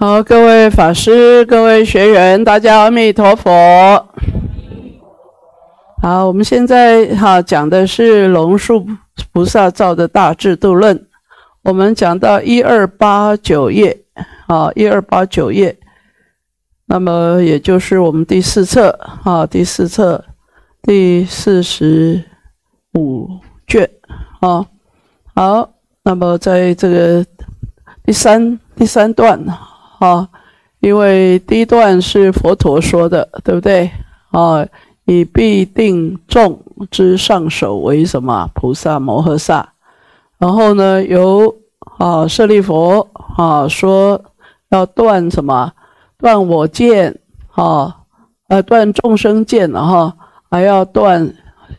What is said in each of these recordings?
好，各位法师、各位学员，大家阿弥陀佛。好，我们现在哈讲的是龙树菩萨造的大智度论。我们讲到一二八九页，啊，一二八九页，那么也就是我们第四册，啊，第四册第四十五卷，啊，好，那么在这个第三第三段。啊，因为第一段是佛陀说的，对不对？啊，以必定众之上首为什么？菩萨摩诃萨。然后呢，由啊舍利佛啊说要断什么？断我见啊，呃，断众生见，然后还要断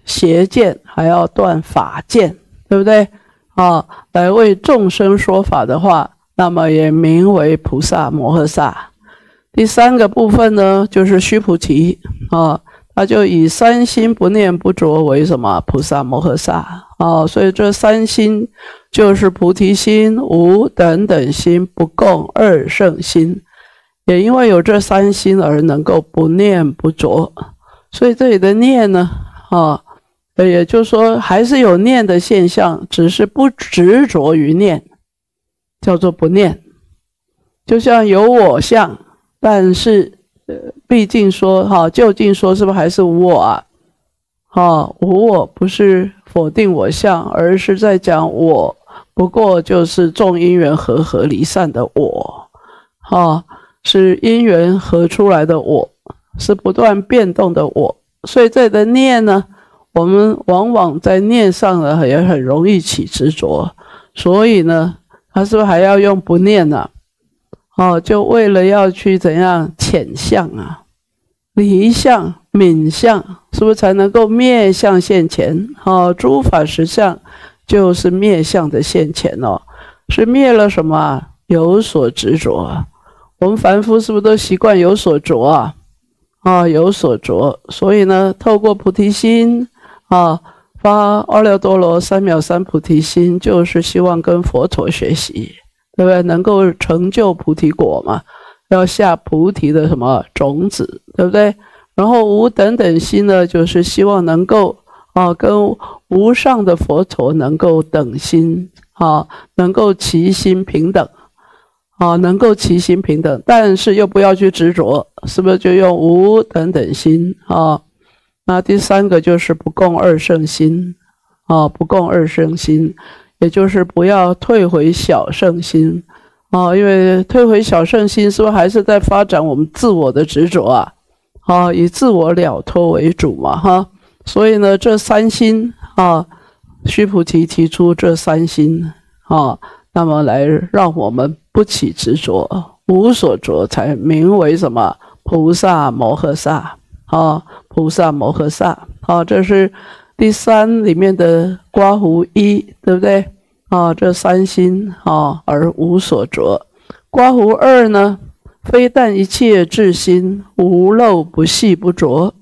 邪见，还要断法见，对不对？啊，来为众生说法的话。那么也名为菩萨摩诃萨。第三个部分呢，就是须菩提啊，他就以三心不念不着为什么菩萨摩诃萨啊？所以这三心就是菩提心、无等等心、不共二圣心。也因为有这三心而能够不念不着，所以这里的念呢，啊，也就是说还是有念的现象，只是不执着于念。叫做不念，就像有我相，但是呃，毕竟说哈，究竟说是不是还是无我啊？哈，无我不是否定我相，而是在讲我不过就是众因缘合合离散的我，哈，是因缘合出来的我，是不断变动的我。所以这的念呢，我们往往在念上呢也很容易起执着，所以呢。他是不是还要用不念呢？哦，就为了要去怎样浅相啊、离相、泯相，是不是才能够灭相现前？哦，诸法实相就是灭相的现前哦，是灭了什么？有所执着。我们凡夫是不是都习惯有所着啊？啊，有所着，所以呢，透过菩提心啊。发阿耨多罗三藐三菩提心，就是希望跟佛陀学习，对不对？能够成就菩提果嘛？要下菩提的什么种子，对不对？然后无等等心呢，就是希望能够啊，跟无上的佛陀能够等心啊，能够齐心平等啊，能够齐心平等，但是又不要去执着，是不是就用无等等心啊？那第三个就是不共二圣心，啊，不共二圣心，也就是不要退回小圣心，啊，因为退回小圣心，是不是还是在发展我们自我的执着啊？啊，以自我了脱为主嘛，哈，所以呢，这三心啊，须菩提提出这三心啊，那么来让我们不起执着，无所着，才名为什么菩萨摩诃萨。啊，菩萨摩诃萨，啊，这是第三里面的刮胡一，对不对？啊，这三心啊，而无所着。刮胡二呢，非但一切智心无漏不细不着，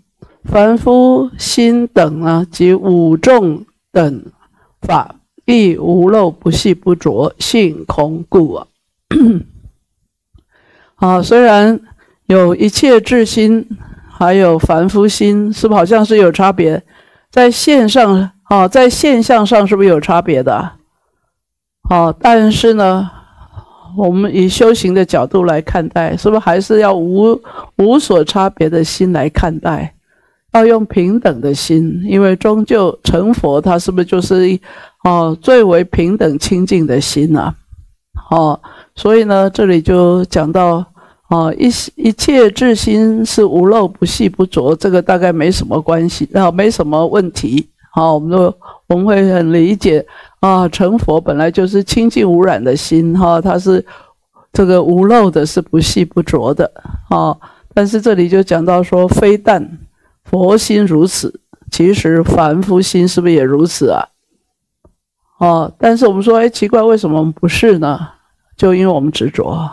凡夫心等啊，及五众等法亦无漏不细不着，性空故啊。啊，虽然有一切智心。还有凡夫心，是不是好像是有差别？在线上啊，在现象上是不是有差别的？好，但是呢，我们以修行的角度来看待，是不是还是要无无所差别的心来看待？要用平等的心，因为终究成佛，他是不是就是哦最为平等清净的心呢？哦，所以呢，这里就讲到。啊，一一切智心是无漏不细不浊，这个大概没什么关系，然后没什么问题。好，我们都我们会很理解啊，成佛本来就是清净无染的心，哈，它是这个无漏的，是不细不浊的。啊，但是这里就讲到说，非但佛心如此，其实凡夫心是不是也如此啊？哦，但是我们说，哎，奇怪，为什么不是呢？就因为我们执着。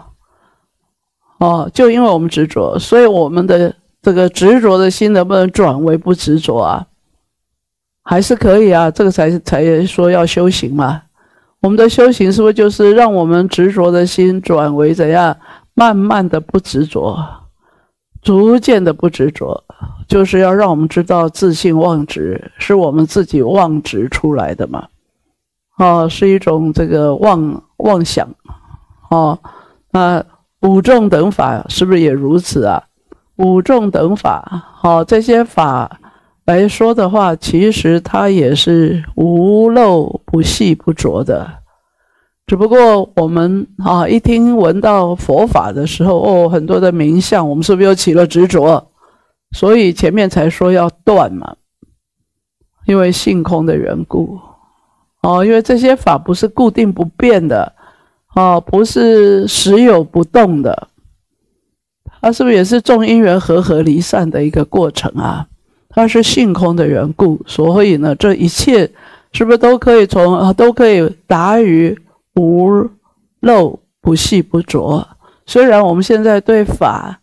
哦，就因为我们执着，所以我们的这个执着的心能不能转为不执着啊？还是可以啊，这个才才说要修行嘛。我们的修行是不是就是让我们执着的心转为怎样慢慢的不执着，逐渐的不执着，就是要让我们知道自信妄执是我们自己妄执出来的嘛。哦，是一种这个妄妄想。哦，那五众等法是不是也如此啊？五众等法，好，这些法来说的话，其实它也是无漏不细不浊的。只不过我们啊，一听闻到佛法的时候，哦，很多的名相，我们是不是又起了执着？所以前面才说要断嘛，因为性空的缘故。哦，因为这些法不是固定不变的，哦，不是时有不动的。它是不是也是众因缘和合离散的一个过程啊？它是性空的缘故，所以呢，这一切是不是都可以从啊，都可以达于无漏不细不着？虽然我们现在对法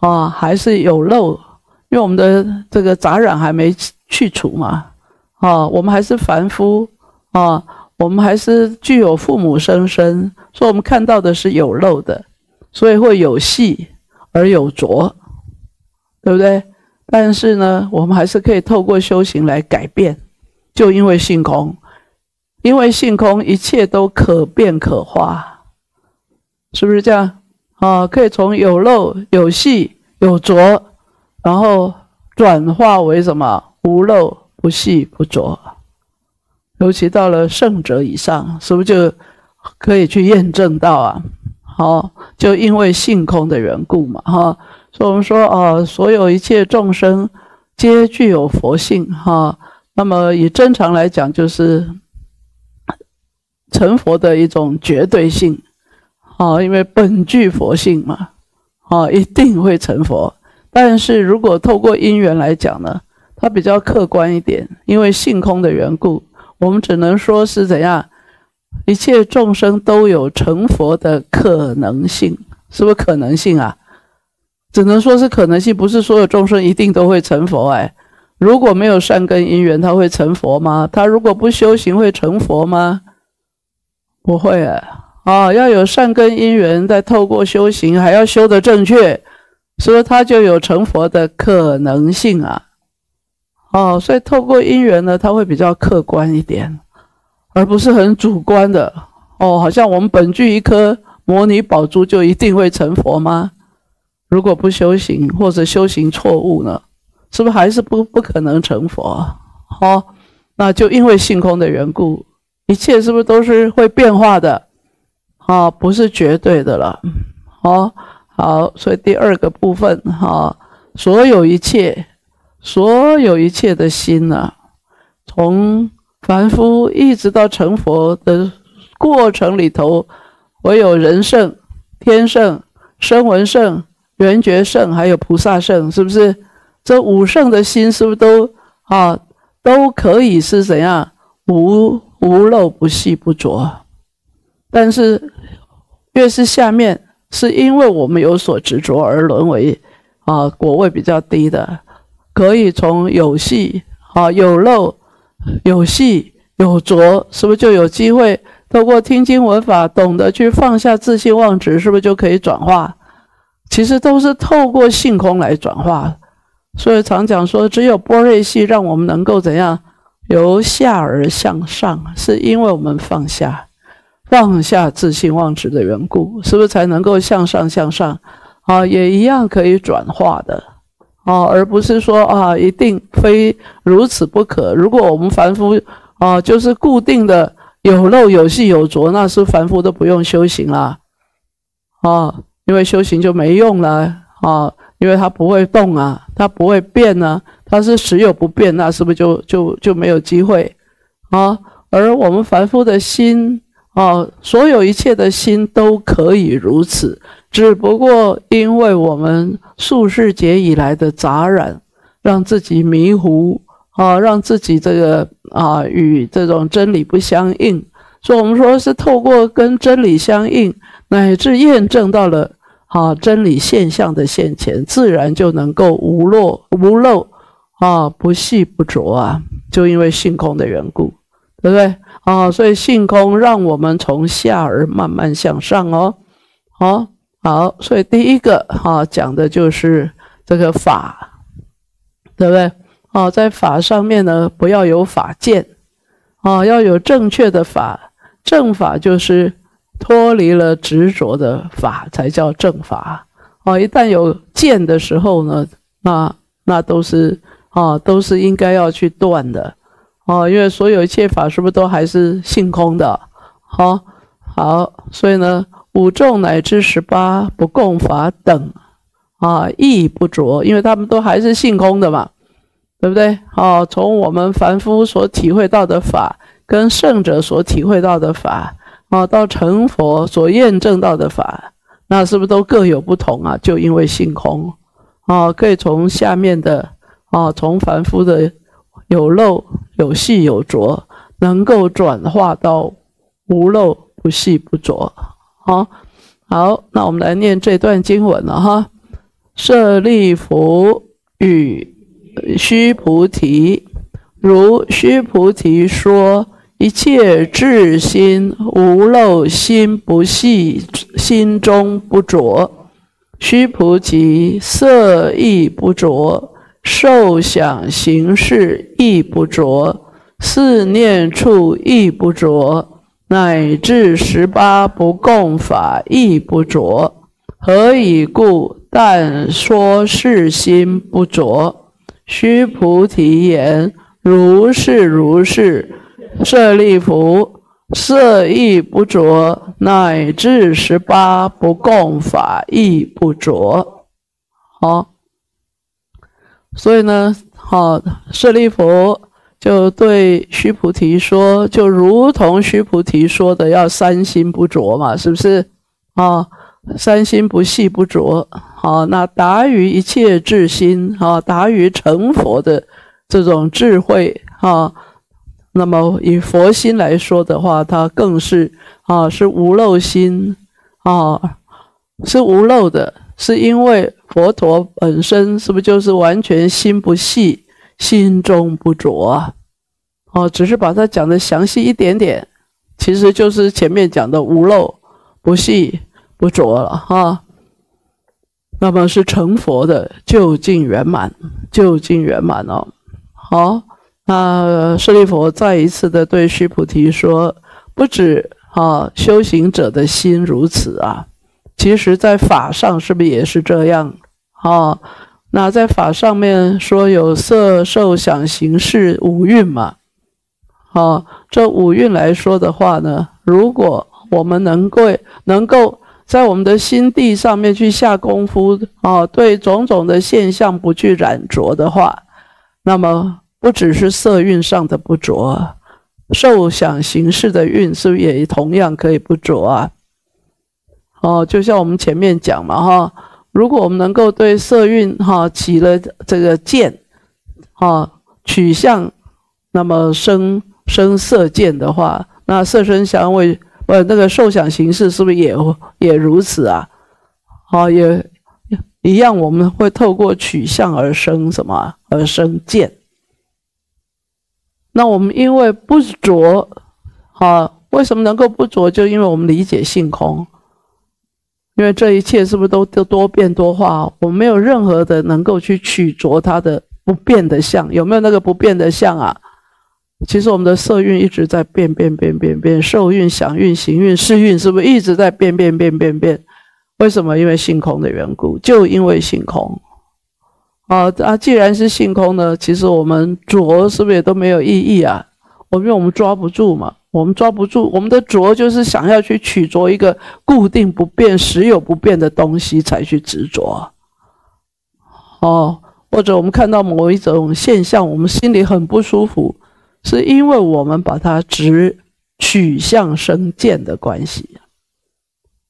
啊还是有漏，因为我们的这个杂染还没去除嘛，啊，我们还是凡夫啊，我们还是具有父母生身，所以我们看到的是有漏的，所以会有细。而有浊，对不对？但是呢，我们还是可以透过修行来改变。就因为性空，因为性空，一切都可变可化，是不是这样？啊，可以从有漏、有细、有浊，然后转化为什么？无漏、不细、不浊。尤其到了圣者以上，是不是就可以去验证到啊？好，就因为性空的缘故嘛，哈，所以我们说啊，所有一切众生皆具有佛性，哈。那么以正常来讲，就是成佛的一种绝对性，啊，因为本具佛性嘛，啊，一定会成佛。但是如果透过因缘来讲呢，它比较客观一点，因为性空的缘故，我们只能说是怎样。一切众生都有成佛的可能性，是不是可能性啊？只能说是可能性，不是所有众生一定都会成佛。哎，如果没有善根因缘，他会成佛吗？他如果不修行，会成佛吗？不会啊！啊，要有善根因缘，再透过修行，还要修得正确，所以他就有成佛的可能性啊！哦，所以透过因缘呢，它会比较客观一点。而不是很主观的哦，好像我们本具一颗摩尼宝珠就一定会成佛吗？如果不修行或者修行错误呢，是不是还是不不可能成佛？好，那就因为性空的缘故，一切是不是都是会变化的？啊，不是绝对的了。哦，好，所以第二个部分哈，所有一切，所有一切的心啊，从。凡夫一直到成佛的过程里头，唯有人圣、天圣、声闻圣、缘觉圣，还有菩萨圣，是不是？这五圣的心是不是都啊都可以是怎样无无漏不细不浊？但是越是下面，是因为我们有所执着而沦为啊果位比较低的，可以从有细啊有漏。有细有浊，是不是就有机会透过听经闻法，懂得去放下自信妄执，是不是就可以转化？其实都是透过性空来转化。所以常讲说，只有波瑞系让我们能够怎样由下而向上，是因为我们放下放下自信妄执的缘故，是不是才能够向上向上？啊，也一样可以转化的。哦，而不是说啊，一定非如此不可。如果我们凡夫啊，就是固定的有漏有细有浊，那是凡夫都不用修行啦。啊，因为修行就没用了啊，因为它不会动啊，它不会变啊，它是时有不变，那是不是就就就没有机会啊？而我们凡夫的心啊，所有一切的心都可以如此。只不过因为我们数世劫以来的杂染，让自己迷糊啊，让自己这个啊与这种真理不相应，所以我们说是透过跟真理相应，乃至验证到了啊真理现象的现前，自然就能够无落无漏啊不细不浊啊，就因为性空的缘故，对不对啊？所以性空让我们从下而慢慢向上哦，好。好，所以第一个哈讲的就是这个法，对不对？哦，在法上面呢，不要有法见，啊，要有正确的法，正法就是脱离了执着的法，才叫正法。哦，一旦有见的时候呢，那那都是啊，都是应该要去断的。哦，因为所有一切法是不是都还是性空的？好，好，所以呢。五众乃至十八不共法等，啊，亦不着，因为他们都还是性空的嘛，对不对？哦，从我们凡夫所体会到的法，跟圣者所体会到的法，啊，到成佛所验证到的法，那是不是都各有不同啊？就因为性空，啊，可以从下面的，啊，从凡夫的有漏、有细、有浊，能够转化到无漏、不细、不浊。好，好，那我们来念这段经文了哈。舍利弗与须菩提，如须菩提说：一切智心无漏心不细，心中不着。须菩提，色亦不着，受想行识亦不着，四念处亦不着。乃至十八不共法亦不着，何以故？但说是心不着。须菩提言：如是如是。舍利弗，色亦不着，乃至十八不共法亦不着。好，所以呢，好，舍利弗。就对须菩提说，就如同须菩提说的，要三心不着嘛，是不是啊？三心不细不着，好，那达于一切智心，啊，达于成佛的这种智慧，啊，那么以佛心来说的话，它更是啊，是无漏心，啊，是无漏的，是因为佛陀本身是不是就是完全心不细？心中不着啊，哦，只是把它讲的详细一点点，其实就是前面讲的无漏、不细、不着了哈。那么是成佛的究竟圆满，究竟圆满哦。好，那舍利佛再一次的对须菩提说：不止啊，修行者的心如此啊，其实在法上是不是也是这样啊？那在法上面说有色受想行识五蕴嘛？啊，这五蕴来说的话呢，如果我们能够能够在我们的心地上面去下功夫啊，对种种的现象不去染着的话，那么不只是色蕴上的不着，受想行识的蕴是不是也同样可以不着啊？哦，就像我们前面讲嘛，哈。如果我们能够对色蕴哈起了这个见，哈取向，那么生生色见的话，那色身香味呃那个受想行识是不是也也如此啊？好也一样，我们会透过取向而生什么而生见。那我们因为不着，好为什么能够不着？就因为我们理解性空。因为这一切是不是都都多变多化？我们没有任何的能够去取着它的不变的相，有没有那个不变的相啊？其实我们的色运一直在变变变变变，受运、想运、行运、识运是不是一直在变变变变变？为什么？因为性空的缘故，就因为性空啊啊！既然是性空呢，其实我们着是不是也都没有意义啊？我因为我们抓不住嘛。我们抓不住，我们的着就是想要去取着一个固定不变、实有不变的东西才去执着，哦，或者我们看到某一种现象，我们心里很不舒服，是因为我们把它执取向生见的关系，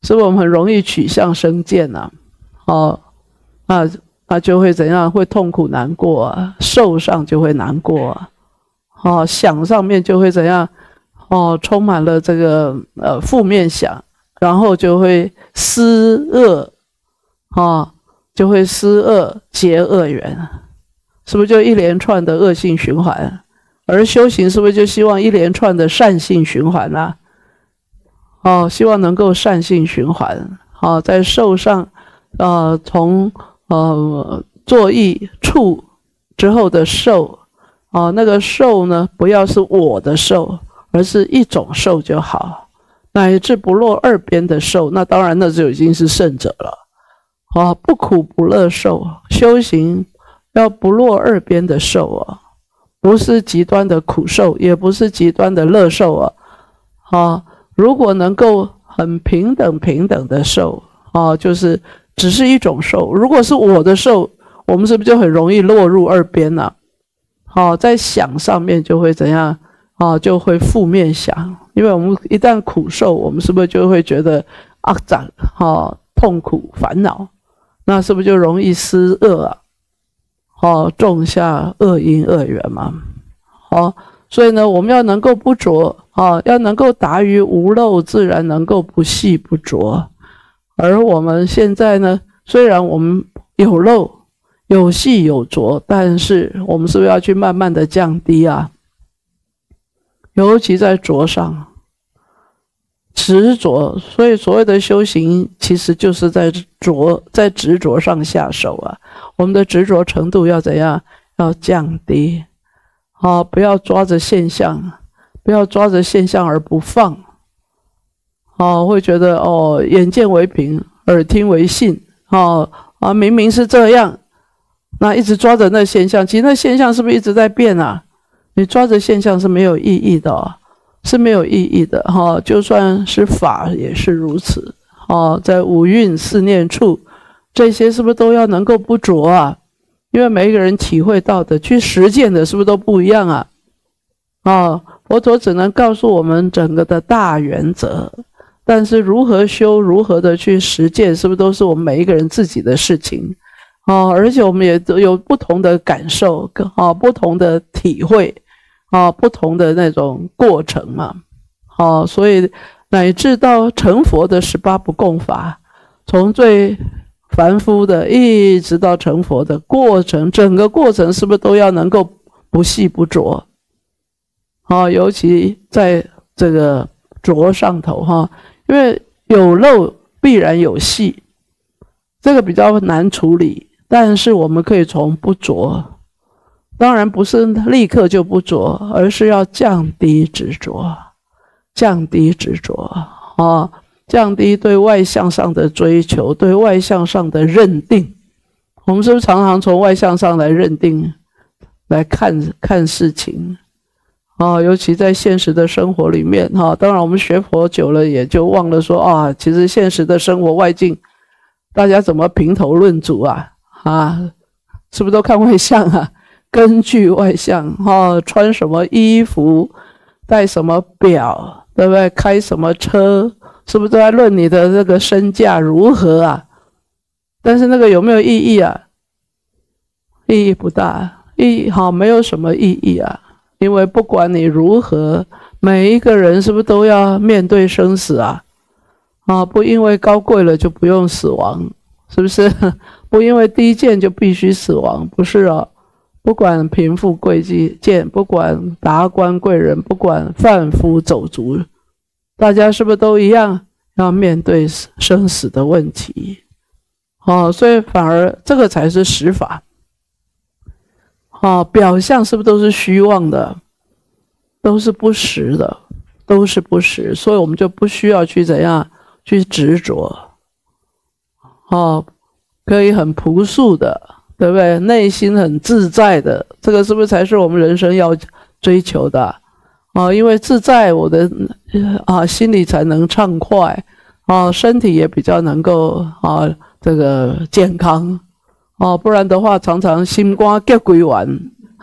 是不是我们很容易取向生见啊？哦，那那就会怎样？会痛苦难过啊，受上就会难过啊，哦，想上面就会怎样？哦，充满了这个呃负面想，然后就会思恶，啊，就会思恶结恶缘，是不是就一连串的恶性循环？而修行是不是就希望一连串的善性循环呢？哦，希望能够善性循环，啊，在受上，啊，从呃作意处之后的受，啊，那个受呢，不要是我的受，而是一种受就好，乃至不落二边的受，那当然那就已经是圣者了，啊，不苦不乐受，修行要不落二边的受啊，不是极端的苦受，也不是极端的乐受啊，啊，如果能够。很平等平等的受啊，就是只是一种受。如果是我的受，我们是不是就很容易落入二边呢？好，在想上面就会怎样啊？就会负面想，因为我们一旦苦受，我们是不是就会觉得啊长哈痛苦烦恼？那是不是就容易施恶啊？哦，种下恶因恶缘嘛？好，所以呢，我们要能够不着。啊，要能够达于无漏，自然能够不细不着。而我们现在呢，虽然我们有漏、有细、有浊，但是我们是不是要去慢慢的降低啊？尤其在浊上，执着。所以所谓的修行，其实就是在着，在执着上下手啊。我们的执着程度要怎样？要降低。啊，不要抓着现象。不要抓着现象而不放，啊，会觉得哦，眼见为凭，耳听为信，啊啊，明明是这样，那一直抓着那现象，其实那现象是不是一直在变啊？你抓着现象是没有意义的，是没有意义的哈。就算是法也是如此，哦，在五蕴四念处，这些是不是都要能够不着啊？因为每一个人体会到的、去实践的，是不是都不一样啊？啊。佛陀只能告诉我们整个的大原则，但是如何修，如何的去实践，是不是都是我们每一个人自己的事情啊？而且我们也都有不同的感受，啊，不同的体会，啊，不同的那种过程嘛，啊，所以乃至到成佛的十八不共法，从最凡夫的一直到成佛的过程，整个过程是不是都要能够不细不浊？啊，尤其在这个浊上头哈，因为有漏必然有细，这个比较难处理。但是我们可以从不浊，当然不是立刻就不着，而是要降低执着，降低执着啊，降低对外向上的追求，对外向上的认定。我们是不是常常从外向上来认定，来看看事情？啊，尤其在现实的生活里面，哈，当然我们学佛久了，也就忘了说啊，其实现实的生活外境，大家怎么评头论足啊？啊，是不是都看外相啊？根据外相，哈，穿什么衣服，戴什么表，对不对？开什么车，是不是都在论你的这个身价如何啊？但是那个有没有意义啊？意义不大，意义好，没有什么意义啊。因为不管你如何，每一个人是不是都要面对生死啊？啊，不因为高贵了就不用死亡，是不是？不因为低贱就必须死亡，不是啊？不管贫富贵贱，不管达官贵人，不管贩夫走卒，大家是不是都一样要面对生死的问题？哦，所以反而这个才是实法。哦，表象是不是都是虚妄的，都是不实的，都是不实，所以我们就不需要去怎样去执着。哦，可以很朴素的，对不对？内心很自在的，这个是不是才是我们人生要追求的？啊，因为自在，我的啊心里才能畅快，啊，身体也比较能够啊这个健康。啊，不然的话，常常心瓜结鬼完，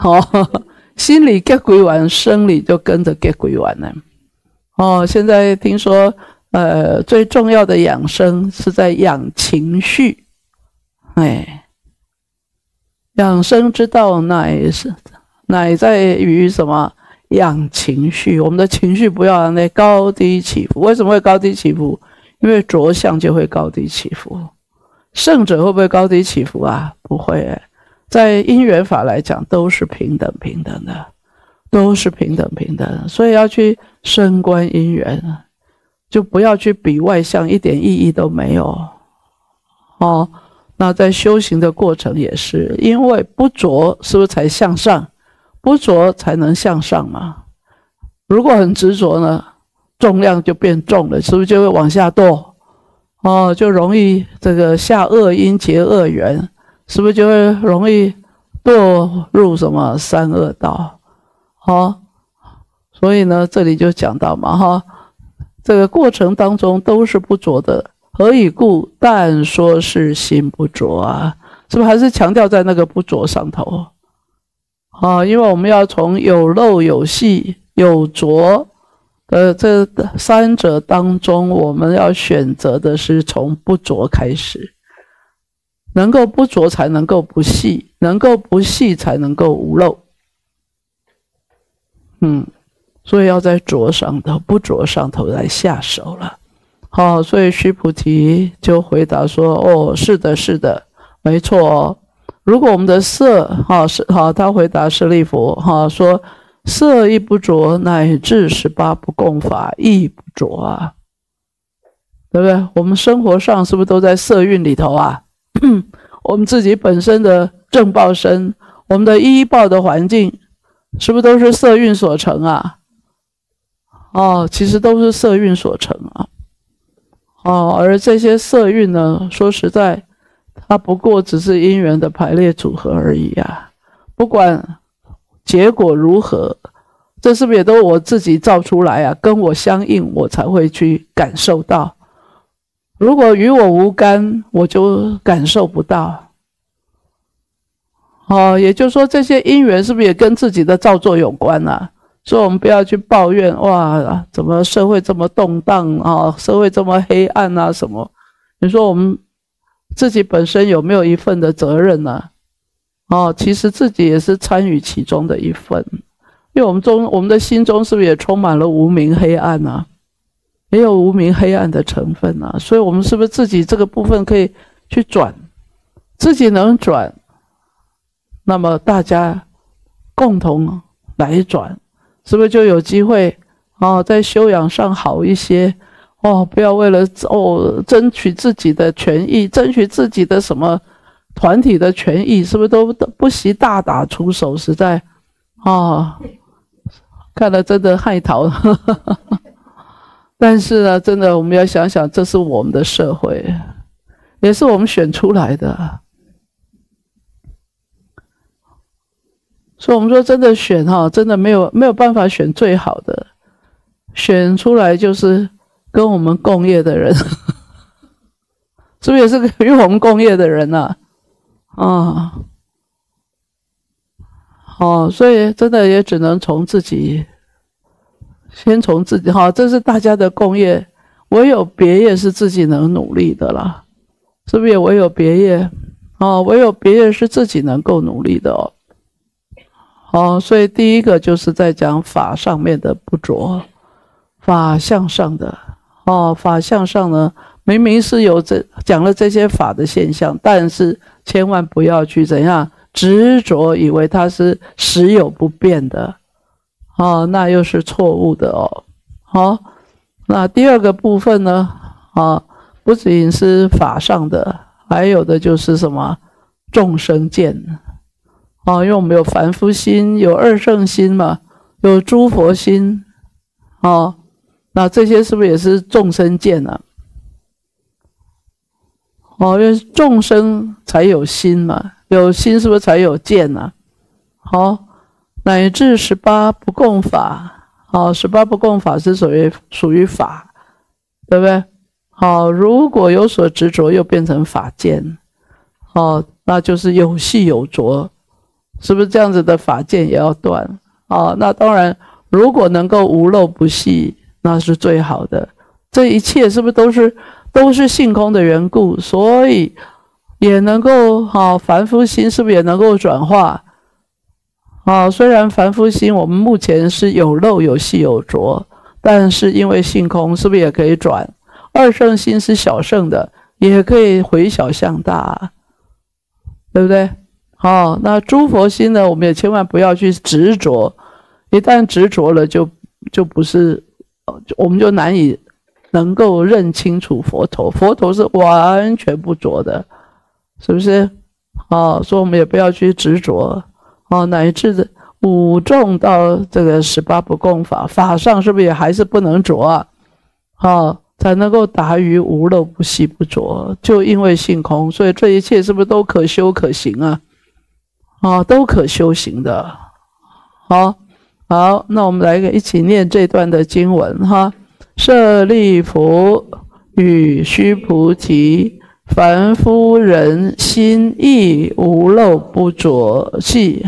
哦，心里结鬼完，生理就跟着结鬼完了。哦，现在听说，呃，最重要的养生是在养情绪，哎，养生之道乃是乃在于什么？养情绪，我们的情绪不要那高低起伏。为什么会高低起伏？因为着相就会高低起伏。圣者会不会高低起伏啊？不会，在因缘法来讲，都是平等平等的，都是平等平等。所以要去升观因缘，就不要去比外相，一点意义都没有。哦，那在修行的过程也是，因为不着，是不是才向上？不着才能向上嘛。如果很执着呢，重量就变重了，是不是就会往下堕？哦，就容易这个下恶因结恶缘，是不是就会容易堕入什么三恶道？好，所以呢，这里就讲到嘛，哈，这个过程当中都是不着的，何以故？但说是心不着啊，是不是还是强调在那个不着上头？啊，因为我们要从有漏有细有着。呃，这三者当中，我们要选择的是从不着开始，能够不着才能够不细，能够不细才能够无漏。嗯，所以要在着上头，不着上头来下手了。好，所以须菩提就回答说：“哦，是的，是的，没错。哦如果我们的色，哈是好，他回答舍利弗，哈说。”色亦不着，乃至十八不共法亦不着啊，对不对？我们生活上是不是都在色蕴里头啊？我们自己本身的正报身，我们的依报的环境，是不是都是色蕴所成啊？哦，其实都是色蕴所成啊。哦，而这些色蕴呢，说实在，它不过只是因缘的排列组合而已啊，不管。结果如何？这是不是也都我自己造出来啊？跟我相应，我才会去感受到。如果与我无干，我就感受不到。哦，也就是说，这些因缘是不是也跟自己的造作有关呢？所以，我们不要去抱怨哇，怎么社会这么动荡啊？社会这么黑暗啊？什么？你说我们自己本身有没有一份的责任呢？哦，其实自己也是参与其中的一份，因为我们中我们的心中是不是也充满了无名黑暗呢？也有无名黑暗的成分呢，所以我们是不是自己这个部分可以去转？自己能转，那么大家共同来转，是不是就有机会哦，在修养上好一些哦？不要为了哦争取自己的权益，争取自己的什么？团体的权益是不是都都不惜大打出手？实在啊，看了真的害逃。但是呢，真的我们要想想，这是我们的社会，也是我们选出来的。所以，我们说真的选哈，真的没有没有办法选最好的，选出来就是跟我们共业的人，是不是也是与我们共业的人呢？啊，哦，所以真的也只能从自己，先从自己哈，这是大家的共业，唯有别业是自己能努力的啦，是不是也？唯有别业，哦，唯有别业是自己能够努力的哦。好，所以第一个就是在讲法上面的不着，法相上的哦，法相上呢，明明是有这讲了这些法的现象，但是。千万不要去怎样执着，以为它是实有不变的，哦，那又是错误的哦。好，那第二个部分呢？啊，不仅是法上的，还有的就是什么众生见，啊，因为我们有凡夫心，有二圣心嘛，有诸佛心，哦，那这些是不是也是众生见呢？哦，因为众生才有心嘛，有心是不是才有见呢？好，乃至十八不共法，好，十八不共法是属于属于法，对不对？好，如果有所执着，又变成法见，哦，那就是有细有浊，是不是这样子的法剑也要断？啊，那当然，如果能够无漏不细，那是最好的。这一切是不是都是？都是性空的缘故，所以也能够哈凡夫心是不是也能够转化？啊，虽然凡夫心我们目前是有漏有细有浊，但是因为性空，是不是也可以转？二圣心是小圣的，也可以回小向大，对不对？好，那诸佛心呢？我们也千万不要去执着，一旦执着了，就就不是，我们就难以。能够认清楚佛头，佛头是完全不着的，是不是？哦，所以我们也不要去执着哦，乃至五众到这个十八不共法法上，是不是也还是不能着啊？哦，才能够达于无漏不细不着，就因为性空，所以这一切是不是都可修可行啊？啊，都可修行的。好，好，那我们来个一起念这段的经文哈。舍利弗，与须菩提，凡夫人心亦无漏不着系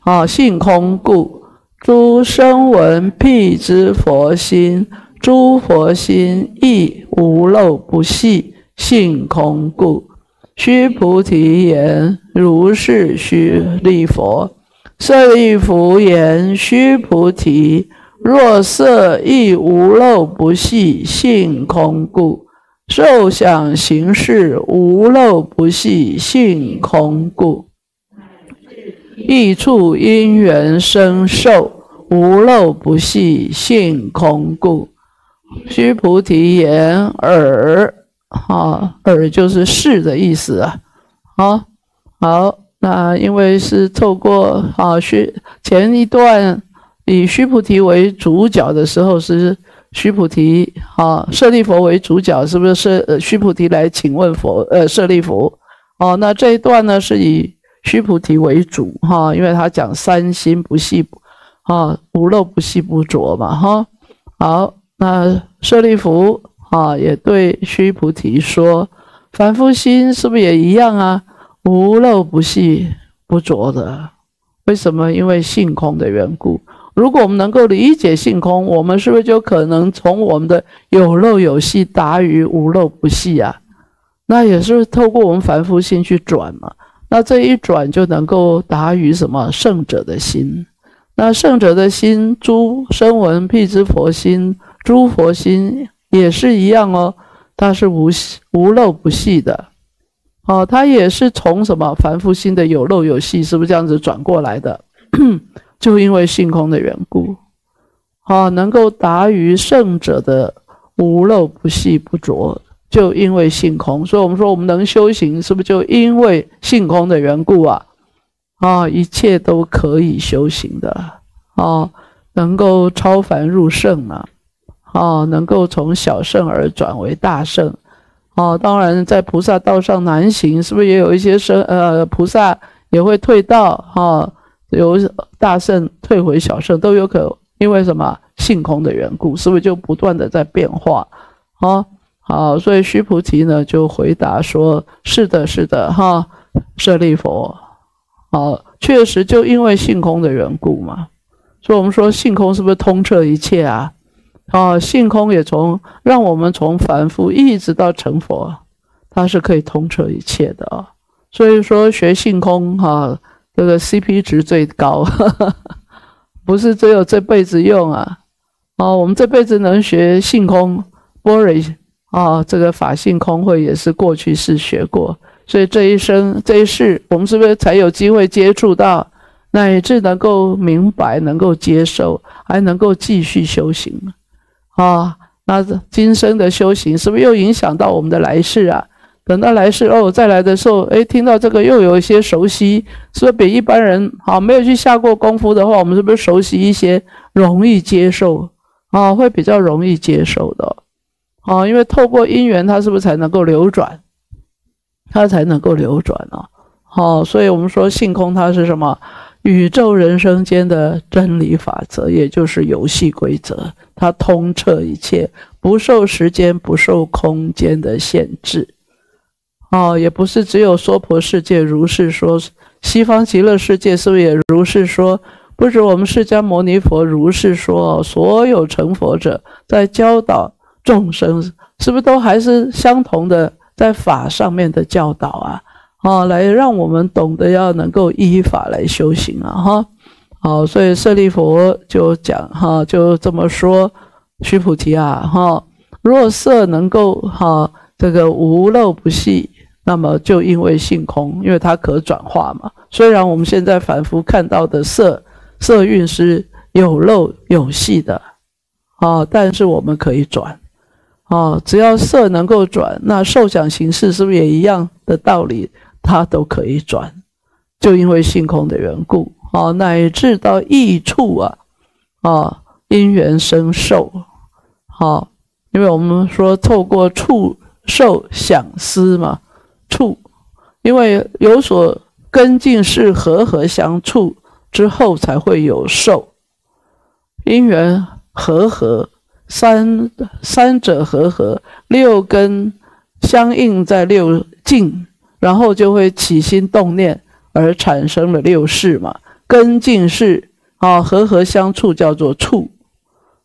啊，性空故。诸声闻辟之佛心，诸佛心亦无漏不系，性空故。须菩提言：如是，须利佛。舍利弗言：须菩提。若色亦无漏不系性空故，受想行识无漏不系性空故，异处因缘生受无漏不系性空故。须菩提言：耳，啊，耳就是是的意思啊。啊，好，那因为是透过啊，须前一段。以须菩提为主角的时候是须菩提啊，舍利佛为主角，是不是？是呃，须菩提来请问佛，呃，舍利佛。哦，那这一段呢是以须菩提为主哈，因为他讲三心不细啊，无漏不细不着嘛哈。好，那舍利弗啊也对须菩提说，凡夫心是不是也一样啊？无漏不细不浊的，为什么？因为性空的缘故。如果我们能够理解性空，我们是不是就可能从我们的有漏有细达于无漏不细啊？那也是透过我们凡夫心去转嘛。那这一转就能够达于什么圣者的心？那圣者的心，诸声闻辟支佛心，诸佛心也是一样哦，它是无无漏不细的。哦，它也是从什么凡夫心的有漏有细，是不是这样子转过来的？就因为性空的缘故，啊，能够达于圣者的无漏不细不着，就因为性空。所以，我们说我们能修行，是不是就因为性空的缘故啊？啊，一切都可以修行的啊，能够超凡入圣啊，啊，能够从小圣而转为大圣啊。当然，在菩萨道上难行，是不是也有一些生呃菩萨也会退道哈？由大圣退回小圣都有可，因为什么性空的缘故，是不是就不断的在变化？啊，好，所以须菩提呢就回答说：是的，是的，哈，舍利佛，好，确实就因为性空的缘故嘛。所以我们说性空是不是通彻一切啊？啊，性空也从让我们从凡夫一直到成佛，它是可以通彻一切的啊。所以说学性空，哈。这个 CP 值最高，不是只有这辈子用啊！哦，我们这辈子能学性空波瑞啊，这个法性空会也是过去式学过，所以这一生这一世，我们是不是才有机会接触到，乃至能够明白、能够接受，还能够继续修行啊？那今生的修行是不是又影响到我们的来世啊？等到来世哦，再来的时候，哎，听到这个又有一些熟悉，是不是比一般人好？没有去下过功夫的话，我们是不是熟悉一些，容易接受啊？会比较容易接受的，啊，因为透过因缘，它是不是才能够流转？它才能够流转啊！好，所以我们说性空，它是什么？宇宙人生间的真理法则，也就是游戏规则，它通彻一切，不受时间、不受空间的限制。哦，也不是只有娑婆世界如是说，西方极乐世界是不是也如是说？不止我们释迦牟尼佛如是说，所有成佛者在教导众生，是不是都还是相同的在法上面的教导啊？啊，来让我们懂得要能够依法来修行啊！哈，好，所以舍利佛就讲哈，就这么说，须菩提啊，哈，若色能够哈，这个无漏不细。那么就因为性空，因为它可转化嘛。虽然我们现在反复看到的色色蕴是有漏有细的，啊，但是我们可以转，啊，只要色能够转，那受想行识是不是也一样的道理？它都可以转，就因为性空的缘故，啊，乃至到异处啊，啊，因缘生受，好，因为我们说透过触、受、想、思嘛，触，因为有所根境是和合相处之后，才会有受，因缘和合。三三者和合，六根相应在六境，然后就会起心动念，而产生了六事嘛。根境是啊，和合相处叫做处，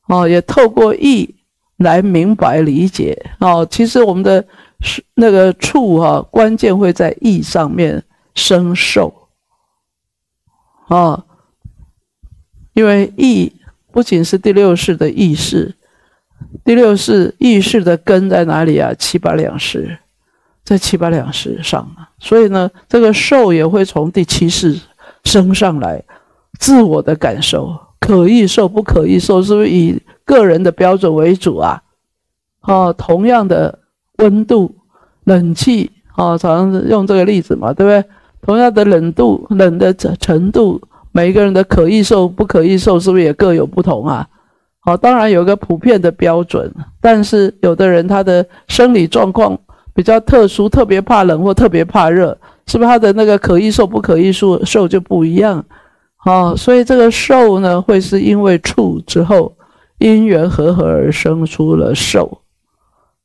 哦，也透过意来明白理解哦。其实我们的那个处哈，关键会在意上面生受啊，因为意不仅是第六世的意识。第六世意识的根在哪里啊？七八两识，在七八两识上啊。所以呢，这个受也会从第七世升上来，自我的感受，可易受不可易受，是不是以个人的标准为主啊？哦，同样的温度，冷气，哦，常用这个例子嘛，对不对？同样的冷度，冷的程度，每个人的可易受不可易受，是不是也各有不同啊？好，当然有个普遍的标准，但是有的人他的生理状况比较特殊，特别怕冷或特别怕热，是不是他的那个可易受不可易受受就不一样？哦，所以这个受呢，会是因为处之后因缘合合而生出了受。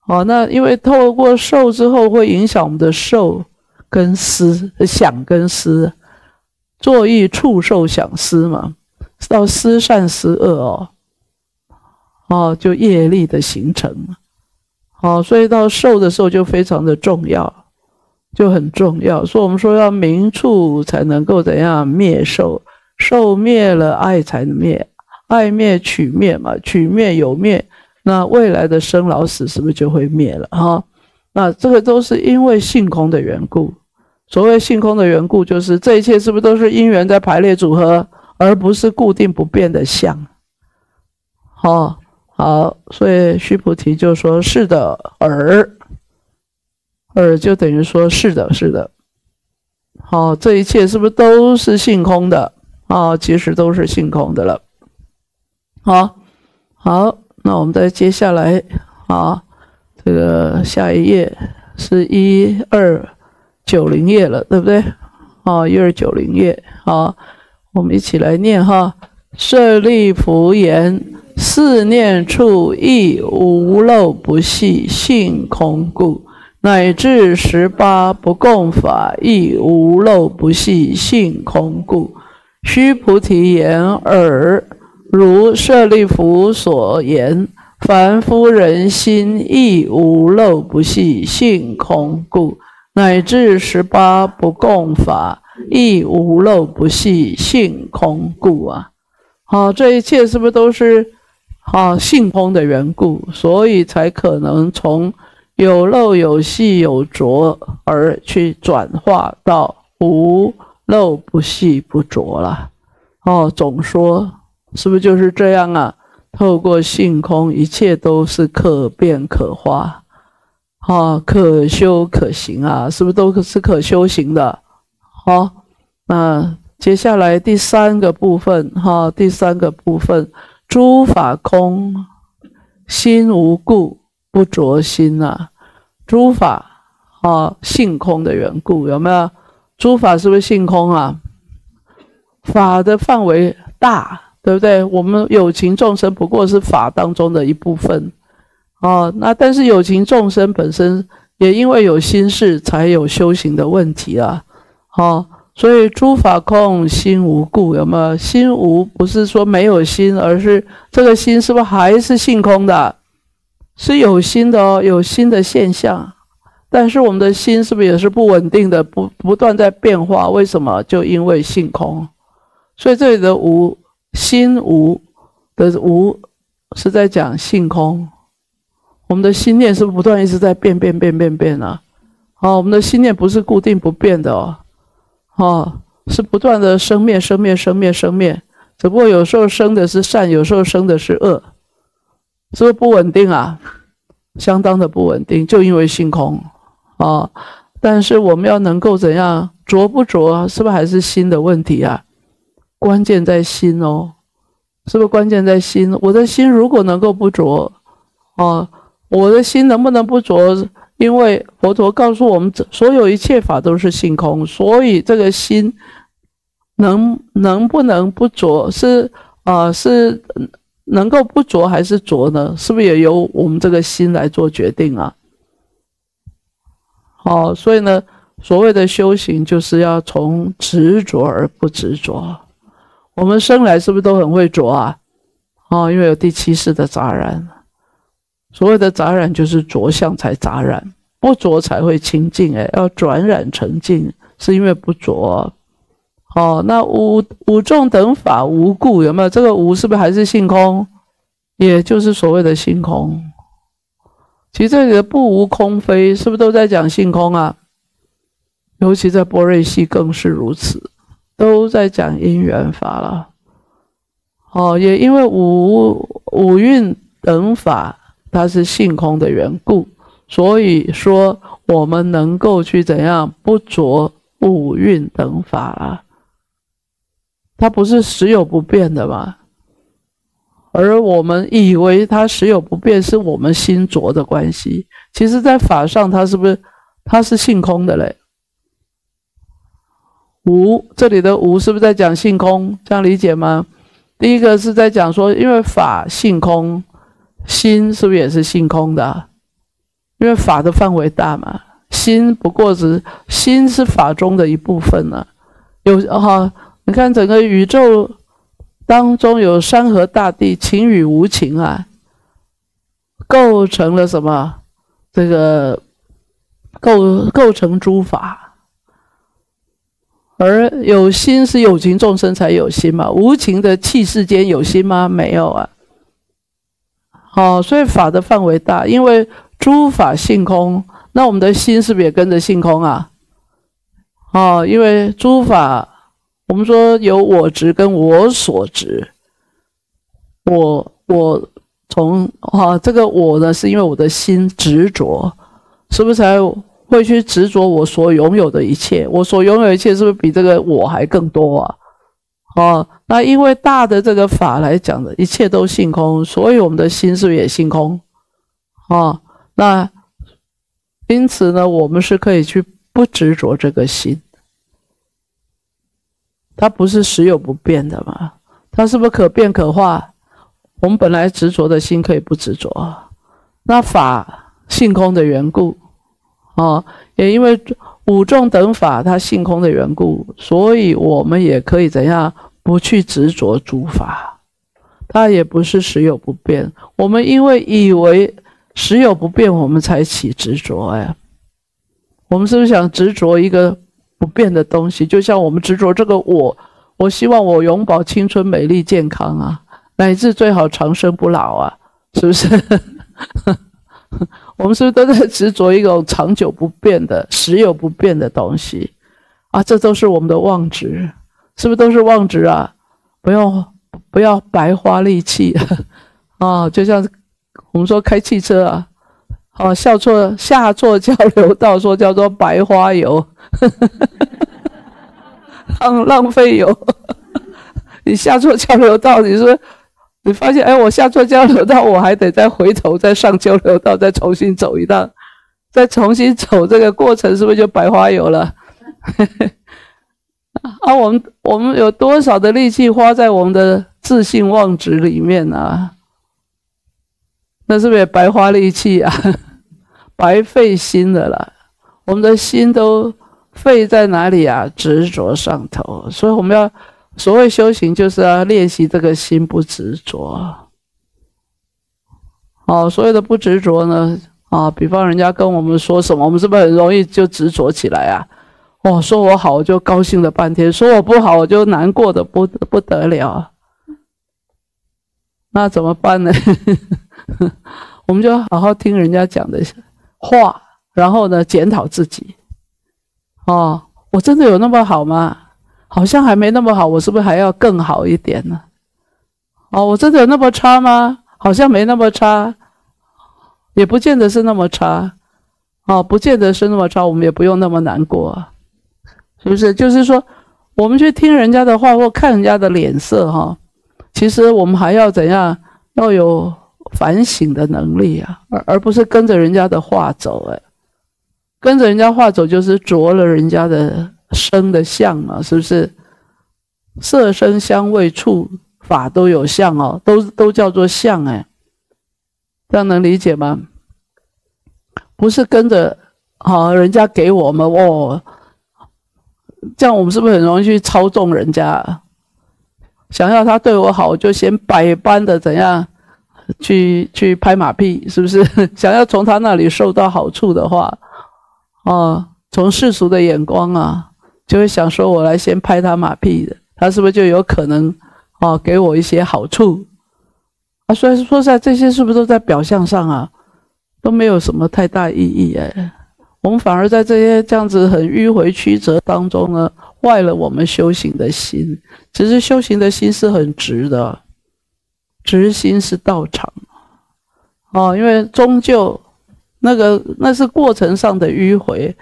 哦，那因为透过受之后会影响我们的受跟思想跟思，作意触受想思嘛，到思善思恶哦。哦，就业力的形成，好，所以到受的时候就非常的重要，就很重要。所以我们说要明处才能够怎样灭受，受灭了爱才能灭，爱灭取灭嘛，取灭有灭，那未来的生老死是不是就会灭了哈？那这个都是因为性空的缘故。所谓性空的缘故，就是这一切是不是都是因缘在排列组合，而不是固定不变的相？好。好，所以须菩提就说：“是的，耳耳就等于说是的，是的。好，这一切是不是都是性空的啊？其实都是性空的了。好，好，那我们再接下来啊，这个下一页是一二九零页了，对不对？啊，一二九零页。好，我们一起来念哈：舍利弗言。”四念处亦无漏不细性空故，乃至十八不共法亦无漏不细性空故。须菩提言：尔如舍利弗所言，凡夫人心亦无漏不细性空故，乃至十八不共法亦无漏不细性空故啊！好，这一切是不是都是？啊，性空的缘故，所以才可能从有漏有细有浊而去转化到无漏不细不浊了。哦，总说是不是就是这样啊？透过性空，一切都是可变可化，啊，可修可行啊，是不是都是可修行的？好，那接下来第三个部分，哈，第三个部分。诸法空，心无故不着心呐。诸法啊，性空的缘故，有没有？诸法是不是性空啊？法的范围大，对不对？我们有情众生不过是法当中的一部分哦。那但是有情众生本身也因为有心事，才有修行的问题啊。好。所以诸法空，心无故，有没有？心无不是说没有心，而是这个心是不是还是性空的？是有心的哦，有心的现象。但是我们的心是不是也是不稳定的，不不断在变化？为什么？就因为性空。所以这里的无心无的无是在讲性空。我们的心念是不是不断一直在变变变变变啊？好，我们的心念不是固定不变的哦。哦，是不断的生灭、生灭、生灭、生灭，只不过有时候生的是善，有时候生的是恶，是不是不稳定啊？相当的不稳定，就因为性空啊。但是我们要能够怎样着不着，是不是还是心的问题啊？关键在心哦，是不是关键在心？我的心如果能够不着，啊，我的心能不能不着？因为佛陀告诉我们，所有一切法都是性空，所以这个心能能不能不着，是啊，是能够不着还是着呢？是不是也由我们这个心来做决定啊？好，所以呢，所谓的修行就是要从执着而不执着。我们生来是不是都很会着啊？哦，因为有第七世的杂染。所谓的杂染就是着相才杂染，不着才会清净。哎，要转染成净，是因为不着。哦，那五五众等法无故有没有？这个无是不是还是性空？也就是所谓的性空。其实这里的不无空非，是不是都在讲性空啊？尤其在波瑞系更是如此，都在讲因缘法了。哦，也因为五五蕴等法它是性空的缘故，所以说我们能够去怎样不着五蕴等法啊？它不是实有不变的吗？而我们以为它实有不变，是我们心着的关系。其实，在法上，它是不是它是性空的嘞？无这里的无是不是在讲性空？这样理解吗？第一个是在讲说，因为法性空，心是不是也是性空的？因为法的范围大嘛，心不过是心是法中的一部分呢。有哈，你看整个宇宙。当中有山河大地，情与无情啊，构成了什么？这个构构成诸法，而有心是有情众生才有心嘛？无情的气世间有心吗？没有啊。哦，所以法的范围大，因为诸法性空，那我们的心是不是也跟着性空啊？哦，因为诸法。我们说有我执跟我所执，我我从啊这个我呢，是因为我的心执着，是不是才会去执着我所拥有的一切？我所拥有一切是不是比这个我还更多啊？哦，那因为大的这个法来讲的一切都性空，所以我们的心是不是也性空？哦，那因此呢，我们是可以去不执着这个心。它不是实有不变的嘛？它是不是可变可化？我们本来执着的心可以不执着，那法性空的缘故，哦，也因为五众等法它性空的缘故，所以我们也可以怎样不去执着诸法？它也不是时有不变。我们因为以为时有不变，我们才起执着哎。我们是不是想执着一个？不变的东西，就像我们执着这个我，我希望我永葆青春、美丽、健康啊，乃至最好长生不老啊，是不是？我们是不是都在执着一种长久不变的、时有不变的东西啊？这都是我们的妄执，是不是都是妄执啊？不要不要白花力气 啊！就像我们说开汽车啊，哦，下错下错交流道，说叫做白花油。浪浪费油，你下错交流道，你说你发现哎，我下错交流道，我还得再回头再上交流道，再重新走一趟，再重新走这个过程，是不是就白花油了？啊，我们我们有多少的力气花在我们的自信妄执里面呢？那是不是也白花力气啊？白费心的了，我们的心都。费在哪里啊？执着上头，所以我们要所谓修行，就是要练习这个心不执着。哦，所谓的不执着呢，啊，比方人家跟我们说什么，我们是不是很容易就执着起来啊？哦，说我好，我就高兴了半天；说我不好，我就难过的不不得了。那怎么办呢？我们就好好听人家讲的话，然后呢，检讨自己。哦，我真的有那么好吗？好像还没那么好，我是不是还要更好一点呢？哦，我真的有那么差吗？好像没那么差。也不见得是那么差，哦，不见得是那么差，我们也不用那么难过，是不是？就是说，我们去听人家的话或看人家的脸色，哈，其实我们还要怎样？要有反省的能力啊，而而不是跟着人家的话走，哎，跟着人家话走就是着了人家的生的相嘛，是不是？色声香味触法都有相哦，都都叫做相哎，这样能理解吗？不是跟着好人家给我们哦，这样我们是不是很容易去操纵人家？想要他对我好，就先百般的怎样去去拍马屁，是不是？想要从他那里受到好处的话，哦，从世俗的眼光啊，就会想说我来先拍他马屁的。他是不是就有可能哦给我一些好处啊？所以说在这些是不是都在表象上啊，都没有什么太大意义哎。我们反而在这些这样子很迂回曲折当中呢，坏了我们修行的心。其实修行的心是很直的，直心是道场哦。因为终究那个那是过程上的迂回。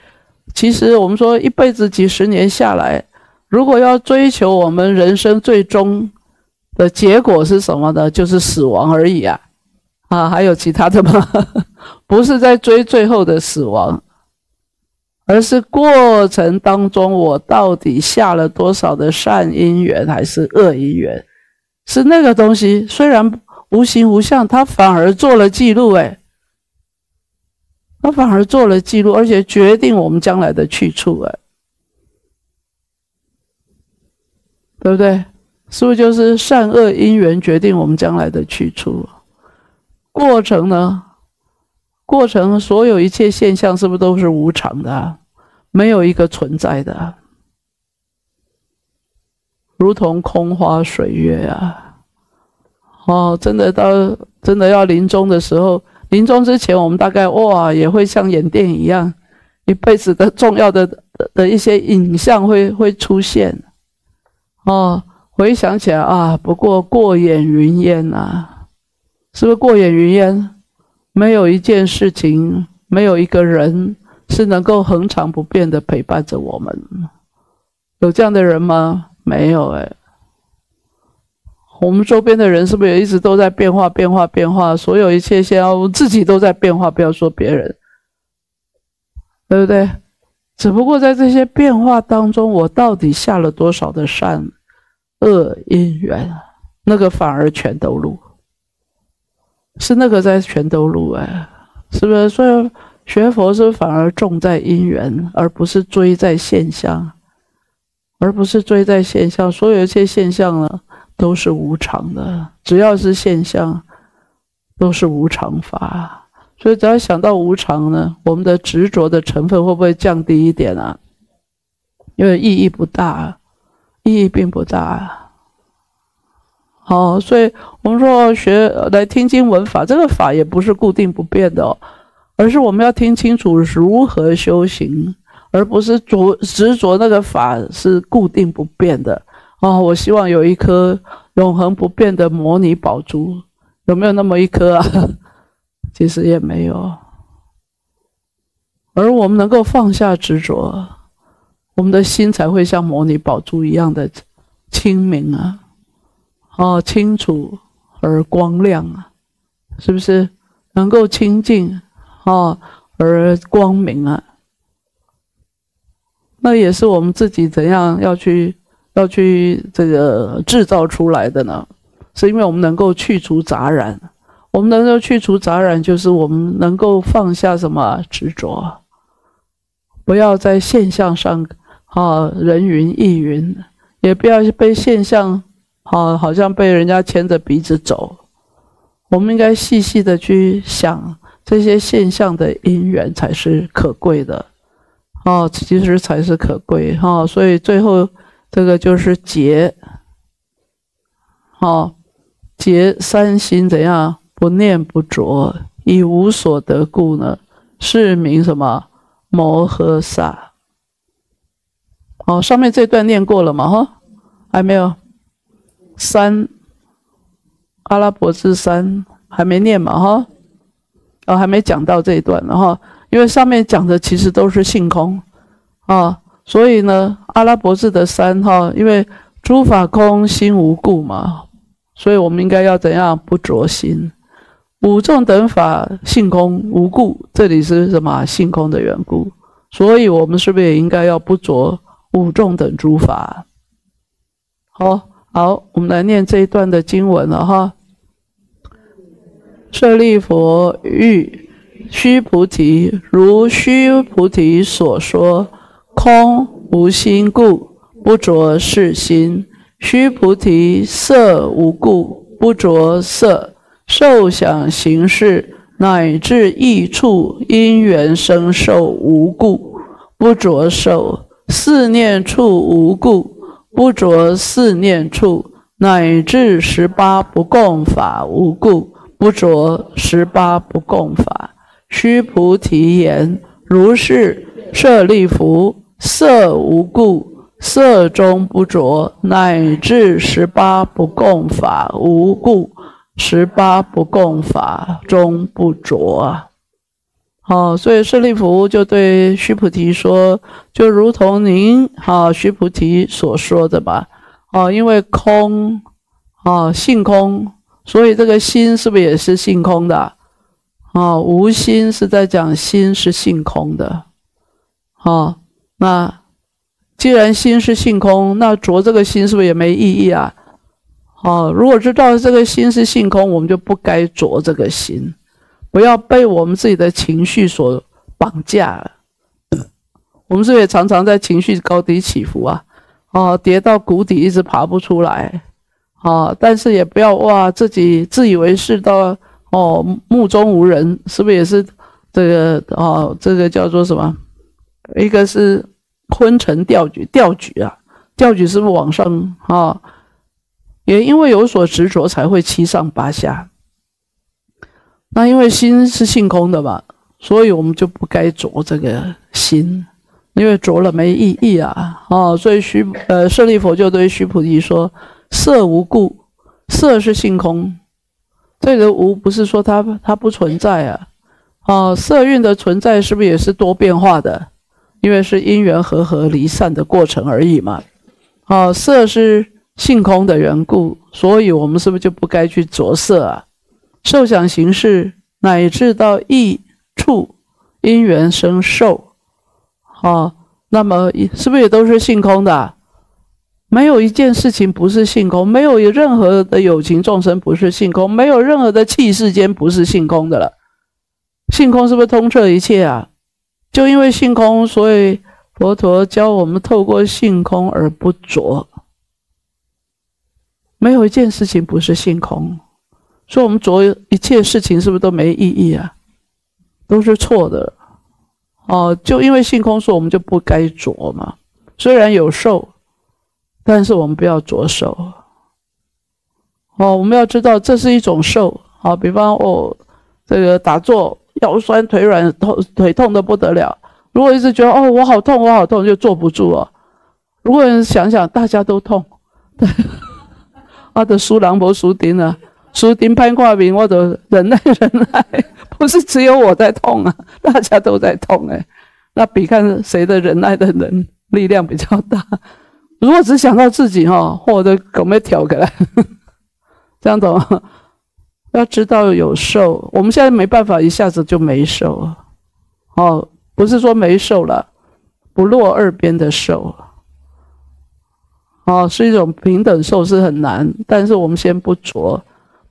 其实我们说一辈子几十年下来。如果要追求我们人生最终的结果是什么呢？就是死亡而已啊！啊，还有其他的吗？不是在追最后的死亡，而是过程当中我到底下了多少的善因缘还是恶因缘？是那个东西，虽然无形无相，它反而做了记录，哎，它反而做了记录，而且决定我们将来的去处，哎。对不对？是不是就是善恶因缘决定我们将来的去处？过程呢？过程所有一切现象是不是都是无常的？没有一个存在的，如同空花水月啊！哦，真的到真的要临终的时候，临终之前，我们大概哇也会像演电影一样，一辈子的重要的的一些影像会会出现。哦，回想起来啊，不过过眼云烟呐，是不是过眼云烟？没有一件事情，没有一个人是能够恒常不变的陪伴着我们。有这样的人吗？没有哎。我们周边的人是不是也一直都在变化、变化、变化？所有一切，先要自己都在变化，不要说别人，对不对？只不过在这些变化当中，我到底下了多少的善恶因缘？那个反而全都录，是那个在全都路哎，是不是？所以学佛是反而重在因缘，而不是追在现象，而不是追在现象。所有一切现象呢，都是无常的，只要是现象，都是无常法。所以，只要想到无常呢，我们的执着的成分会不会降低一点啊？因为意义不大，意义并不大。好，所以我们说学来听经闻法，这个法也不是固定不变的哦，而是我们要听清楚如何修行，而不是着执着那个法是固定不变的哦。我希望有一颗永恒不变的摩尼宝珠，有没有那么一颗啊？其实也没有，而我们能够放下执着，我们的心才会像摩尼宝珠一样的清明啊，哦，清楚而光亮啊，是不是能够清净哦而光明啊？那也是我们自己怎样要去要去这个制造出来的呢？是因为我们能够去除杂染。我们能够去除杂染，就是我们能够放下什么执着，不要在现象上啊人云亦云，也不要被现象啊好像被人家牵着鼻子走。我们应该细细的去想这些现象的因缘才是可贵的哦，其实才是可贵哈。所以最后这个就是结，哦，结三心怎样？不念不着，以无所得故呢，是名什么摩诃萨？哦，上面这段念过了吗？哈，还没有。三阿拉伯之三还没念嘛？哈，哦，还没讲到这一段呢哈，因为上面讲的其实都是性空啊，所以呢，阿拉伯字的三哈，因为诸法空心无故嘛，所以我们应该要怎样不着心？五众等法性空无故，这里是什么性空的缘故？所以我们是不是也应该要不着五众等诸法？好好，我们来念这一段的经文了哈。舍利佛欲须菩提，如须菩提所说，空无心故，不着是心；须菩提，色无故，不着色。受想行识乃至意处因缘生受无故不着受，四念处无故不着四念处，乃至十八不共法无故不着十八不共法。须菩提言：如是舍利弗，色无故，色中不着，乃至十八不共法无故。十八不共法中不着啊！好，所以舍利弗就对须菩提说：“就如同您哈须菩提所说的吧。哦，因为空啊，性空，所以这个心是不是也是性空的？啊，无心是在讲心是性空的。好，那既然心是性空，那着这个心是不是也没意义啊？”哦，如果知道这个心是性空，我们就不该着这个心，不要被我们自己的情绪所绑架。我们是不是也常常在情绪高低起伏啊？哦，跌到谷底一直爬不出来。哦，但是也不要哇，自己自以为是到哦目中无人，是不是也是这个哦？这个叫做什么？一个是昏沉吊举，吊举啊，吊举是不是往上啊？也因为有所执着，才会七上八下。那因为心是性空的嘛，所以我们就不该着这个心，因为着了没意义啊！哦，所以须呃舍利佛就对须菩提说：“色无故，色是性空。这个无不是说它它不存在啊！哦，色蕴的存在是不是也是多变化的？因为是因缘和合离散的过程而已嘛。哦，色是。”性空的缘故，所以我们是不是就不该去着色啊？受想行识乃至到意处因缘生受，啊，那么是不是也都是性空的？没有一件事情不是性空，没有任何的有情众生不是性空，没有任何的气世间不是性空的了。性空是不是通彻一切啊？就因为性空，所以佛陀教我们透过性空而不着。没有一件事情不是性空，说我们着一切事情是不是都没意义啊？都是错的哦。就因为性空，说我们就不该着嘛。虽然有受，但是我们不要着受。哦，我们要知道这是一种受。好，比方哦，这个打坐腰酸腿软痛腿痛的不得了。如果一直觉得哦我好痛我好痛，就坐不住哦。如果想想大家都痛，对。我的输人无输丁啊，输丁潘挂名，我的忍耐忍耐，不是只有我在痛啊，大家都在痛哎。那比看谁的忍耐的人力量比较大。如果只想到自己哈，我的狗没挑过来，这样懂吗？要知道有受，我们现在没办法一下子就没受哦，不是说没受了，不落二边的受。哦，是一种平等受是很难，但是我们先不着，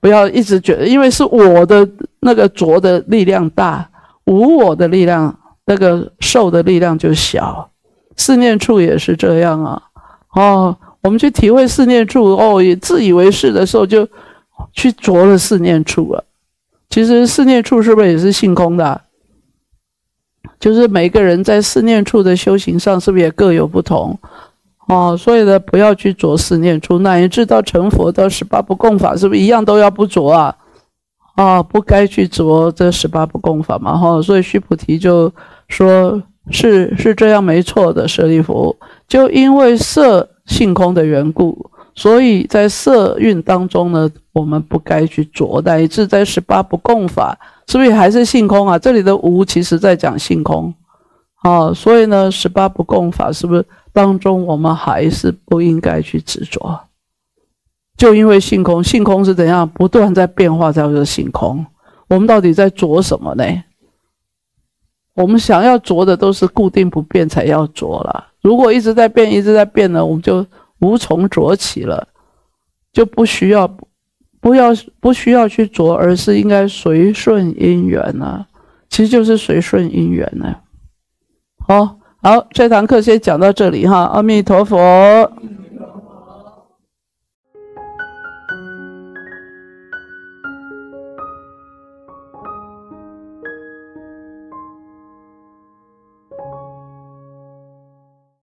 不要一直觉得，因为是我的那个着的力量大，无我的力量，那个受的力量就小。四念处也是这样啊。哦，我们去体会四念处，哦，也自以为是的时候，就去着了四念处了。其实四念处是不是也是性空的？就是每个人在四念处的修行上，是不是也各有不同？哦，所以呢，不要去着四念出，乃一直到成佛到十八不共法，是不是一样都要不着啊？啊，不该去着这十八不共法嘛？哈，所以须菩提就说：“是是这样，没错的，舍利弗。就因为色性空的缘故，所以在色蕴当中呢，我们不该去着，乃至在十八不共法是不是还是性空啊？这里的无其实在讲性空，哦，所以呢，十八不共法是不是当中我们还是不应该去执着？就因为性空，性空是怎样不断在变化，叫做性空。我们到底在着什么呢？我们想要着的都是固定不变才要着了。如果一直在变，一直在变呢，我们就无从着起了，就不需要。不要不需要去着，而是应该随顺因缘呢，其实就是随顺因缘呢。好，好，这堂课先讲到这里哈，阿弥陀佛。